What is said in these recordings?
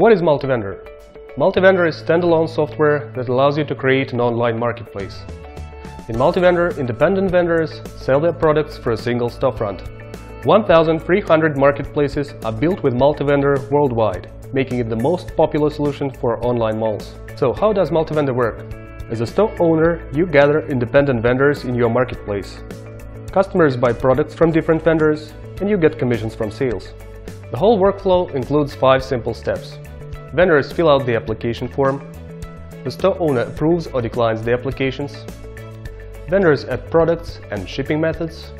What is Multivendor? Multivendor is standalone software that allows you to create an online marketplace. In Multivendor, independent vendors sell their products for a single storefront. 1,300 marketplaces are built with Multivendor worldwide, making it the most popular solution for online malls. So how does Multivendor work? As a store owner, you gather independent vendors in your marketplace. Customers buy products from different vendors, and you get commissions from sales. The whole workflow includes five simple steps. Vendors fill out the application form. The store owner approves or declines the applications. Vendors add products and shipping methods.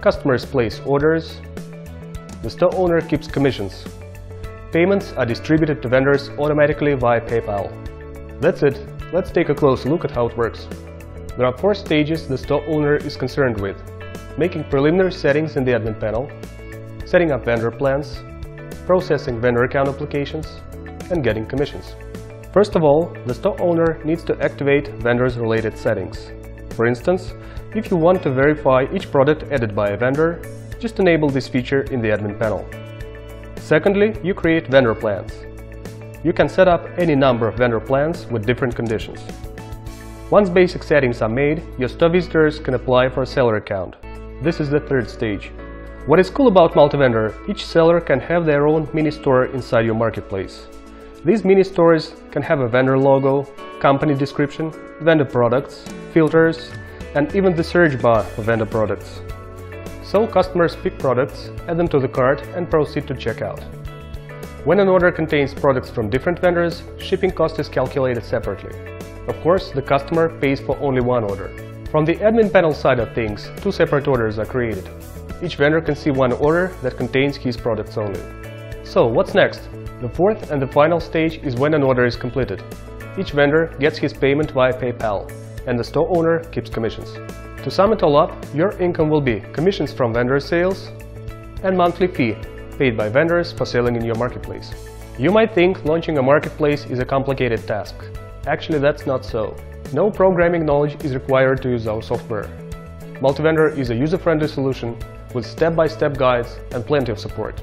Customers place orders. The store owner keeps commissions. Payments are distributed to vendors automatically via PayPal. That's it. Let's take a close look at how it works. There are four stages the store owner is concerned with. Making preliminary settings in the admin panel, setting up vendor plans, processing vendor account applications, and getting commissions. First of all, the store owner needs to activate vendors related settings. For instance, if you want to verify each product added by a vendor, just enable this feature in the admin panel. Secondly, you create vendor plans. You can set up any number of vendor plans with different conditions. Once basic settings are made, your store visitors can apply for a seller account. This is the third stage. What is cool about Multivendor, each seller can have their own mini store inside your marketplace. These mini stores can have a vendor logo, company description, vendor products, filters, and even the search bar for vendor products. So customers pick products, add them to the cart and proceed to checkout. When an order contains products from different vendors, shipping cost is calculated separately. Of course, the customer pays for only one order. From the admin panel side of things, two separate orders are created. Each vendor can see one order that contains his products only. So, what's next? The fourth and the final stage is when an order is completed. Each vendor gets his payment via PayPal, and the store owner keeps commissions. To sum it all up, your income will be commissions from vendor sales and monthly fee paid by vendors for selling in your marketplace. You might think launching a marketplace is a complicated task. Actually, that's not so. No programming knowledge is required to use our software. Multivendor is a user-friendly solution with step-by-step -step guides and plenty of support.